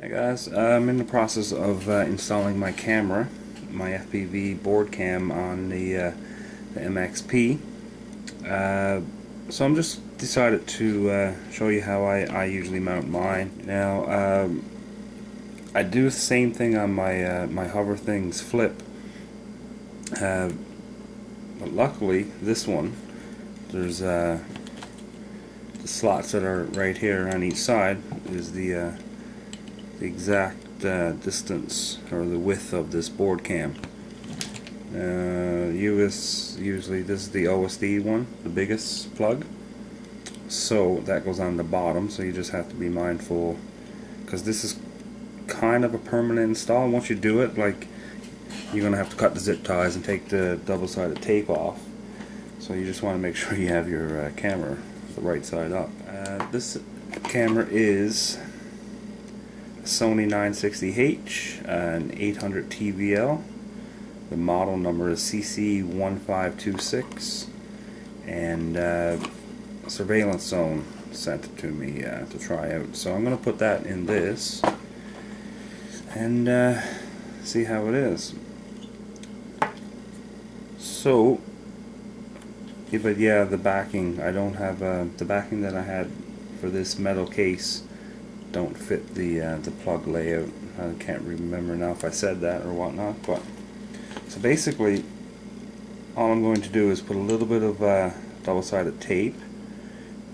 Hey guys, I'm in the process of uh, installing my camera, my FPV board cam on the, uh, the MXP. Uh, so I'm just decided to uh, show you how I, I usually mount mine. Now, um, I do the same thing on my uh, my HoverThings Flip, uh, but luckily this one, there's the slots that are right here on each side is the the exact uh, distance or the width of this board cam. Uh, US usually this is the OSD one, the biggest plug. So that goes on the bottom. So you just have to be mindful because this is kind of a permanent install. Once you do it, like you're gonna have to cut the zip ties and take the double-sided tape off. So you just want to make sure you have your uh, camera the right side up. Uh, this camera is Sony 960H, an 800 TVL. The model number is CC1526, and uh, Surveillance Zone sent it to me uh, to try out. So I'm going to put that in this and uh, see how it is. So, yeah, but yeah, the backing. I don't have uh, the backing that I had for this metal case don't fit the uh, the plug layout. I can't remember now if I said that or whatnot, but so basically all I'm going to do is put a little bit of uh, double-sided tape.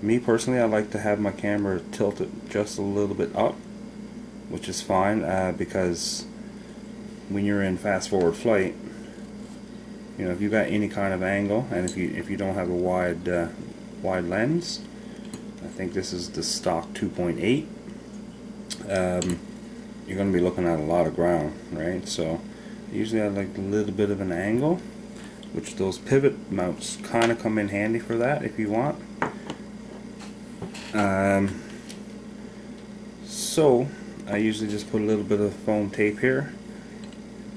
Me personally, I like to have my camera tilted just a little bit up, which is fine uh, because when you're in fast-forward flight, you know if you've got any kind of angle, and if you if you don't have a wide uh, wide lens, I think this is the stock 2.8 um, you're going to be looking at a lot of ground, right? So usually I like a little bit of an angle, which those pivot mounts kind of come in handy for that if you want. Um, so I usually just put a little bit of foam tape here,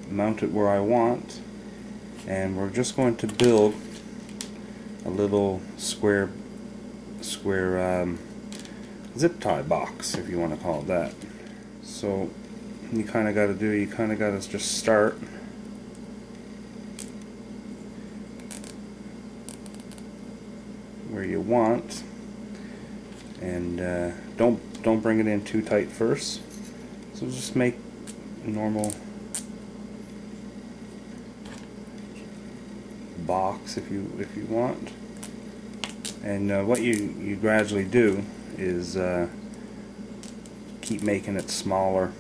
mount it where I want, and we're just going to build a little square square um, zip tie box, if you want to call it that. So you kind of got to do, you kind of got to just start. where you want and uh, don't don't bring it in too tight first so just make normal box if you if you want and uh, what you you gradually do is uh, keep making it smaller.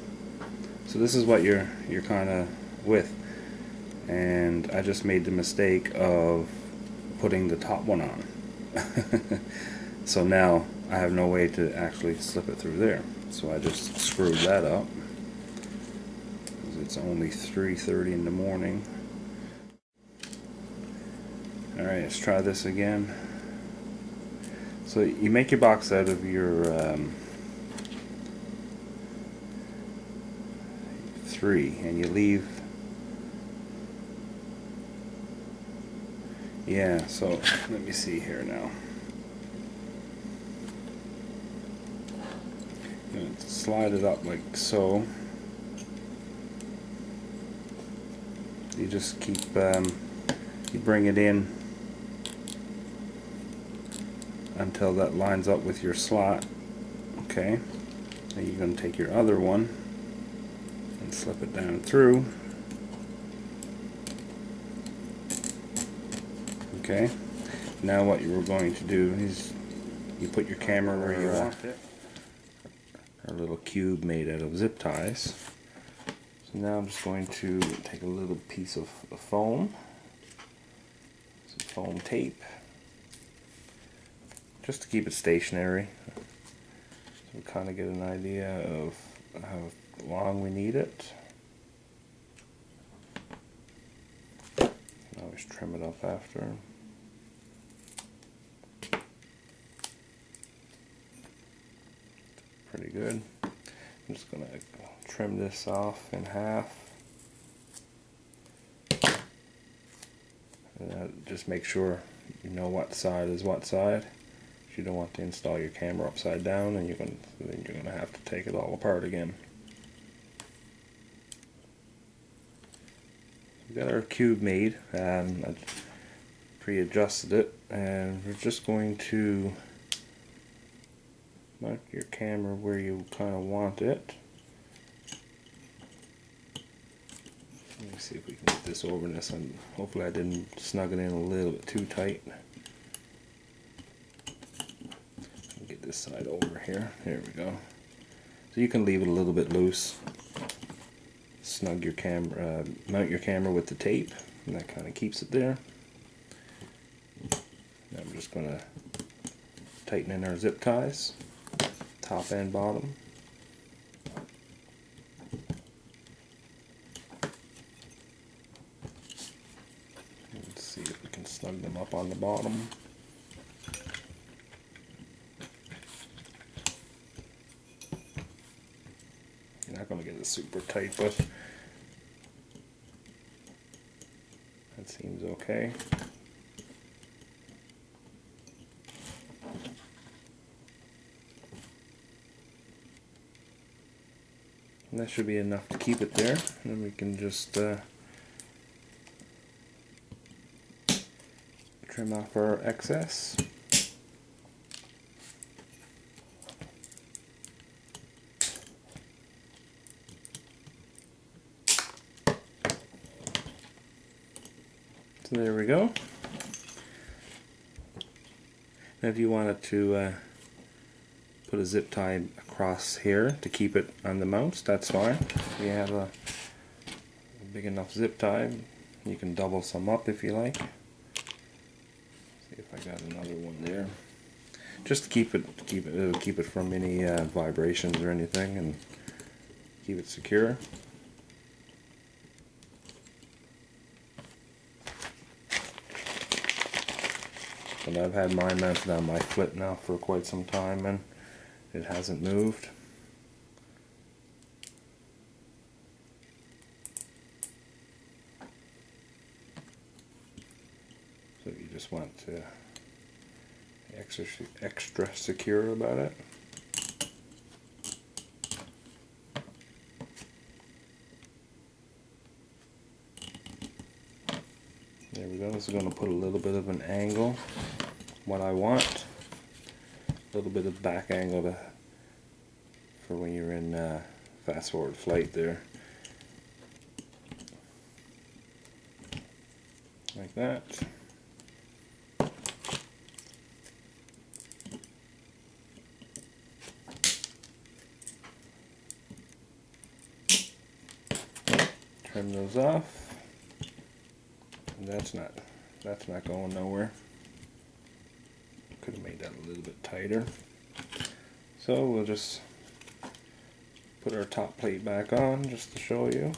So this is what you're you're kind of with. And I just made the mistake of putting the top one on. so now I have no way to actually slip it through there. So I just screwed that up. It's only 3.30 in the morning. Alright, let's try this again. So you make your box out of your um, three and you leave. Yeah so let me see here now. Slide it up like so. You just keep um, you bring it in until that lines up with your slot. Okay. Then you're going to take your other one and slip it down through. Okay. Now what you are going to do is you put your camera where you want it. A little cube made out of zip ties. So now I'm just going to take a little piece of foam, some foam tape, just to keep it stationary. So we kind of get an idea of how long we need it. Always trim it up after. Pretty good. I'm just going to trim this off in half. And just make sure you know what side is what side you don't want to install your camera upside down and you're going to, then you're going to have to take it all apart again. We got our cube made and I pre-adjusted it and we're just going to mount your camera where you kind of want it. Let me see if we can get this over this and hopefully I didn't snug it in a little bit too tight. This side over here. There we go. So you can leave it a little bit loose. Snug your camera, uh, mount your camera with the tape, and that kind of keeps it there. Now I'm just going to tighten in our zip ties, top and bottom. Let's see if we can snug them up on the bottom. It super tight, but that seems okay. And that should be enough to keep it there. And then we can just uh, trim off our excess. So there we go. And if you wanted to uh, put a zip tie across here to keep it on the mounts, that's fine. We have a, a big enough zip tie. You can double some up if you like. See if I got another one there. Just to keep it, keep it, keep it from any uh, vibrations or anything, and keep it secure. And I've had mine mounted on my flip now for quite some time, and it hasn't moved. So you just want to extra extra secure about it. Is going to put a little bit of an angle, what I want. A little bit of back angle to, for when you're in uh, fast forward flight there. Like that. Trim those off. And that's not that's not going nowhere. Could have made that a little bit tighter. So we'll just put our top plate back on just to show you.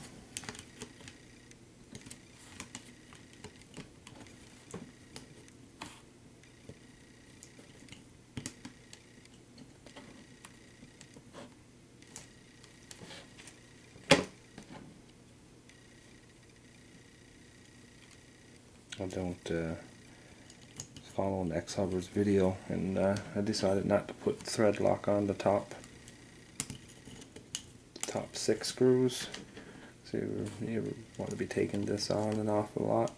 I don't uh, follow an X-Hover's video and uh, I decided not to put thread lock on the top top six screws. So you want to be taking this on and off a lot.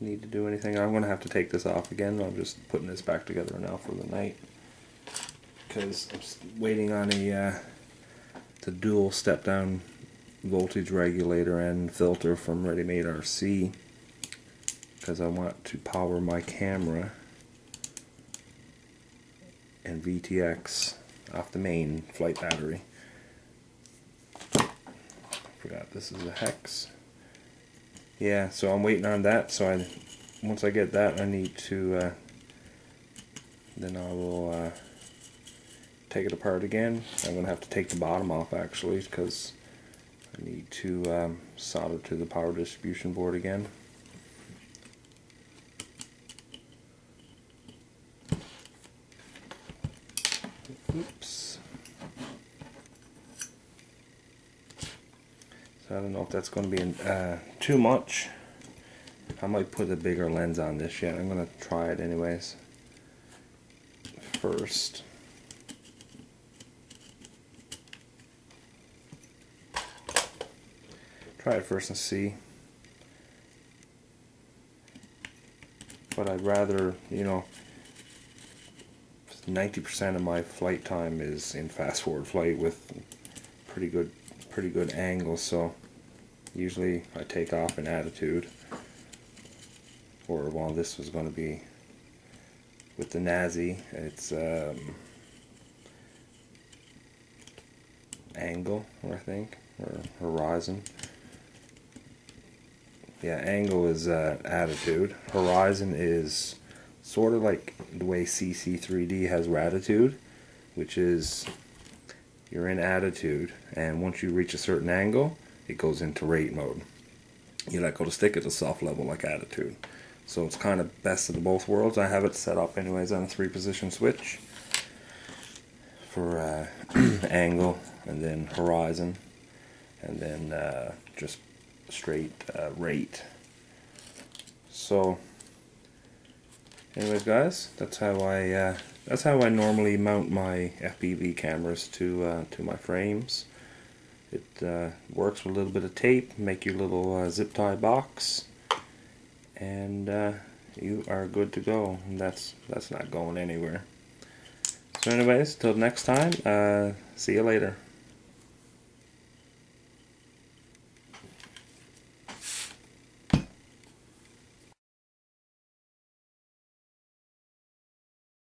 You need to do anything I'm going to have to take this off again I'm just putting this back together now for the night. Because I'm waiting on a uh, the dual step down voltage regulator and filter from Ready Made RC because I want to power my camera and VTX off the main flight battery. Forgot this is a hex. Yeah, so I'm waiting on that. So I, once I get that, I need to. Uh, then I will uh, take it apart again. I'm gonna have to take the bottom off actually because I need to um, solder to the power distribution board again. I don't know if that's going to be uh, too much. I might put a bigger lens on this yet. I'm going to try it anyways. First. Try it first and see. But I'd rather, you know, 90% of my flight time is in fast forward flight with pretty good pretty good angle so usually I take off an attitude or well this was going to be with the Naze it's um, angle I think or horizon. Yeah angle is uh, attitude. Horizon is sort of like the way CC3D has Rattitude, which is you're in attitude, and once you reach a certain angle, it goes into rate mode. You let go to stick at the soft level like attitude. So it's kind of best of both worlds. I have it set up anyways on a three position switch for uh, angle and then horizon and then uh, just straight uh, rate. So anyways guys that's how I uh, that's how I normally mount my FPV cameras to uh, to my frames it uh, works with a little bit of tape make your little uh, zip tie box and uh, you are good to go. And that's that's not going anywhere. So anyways till next time uh, see you later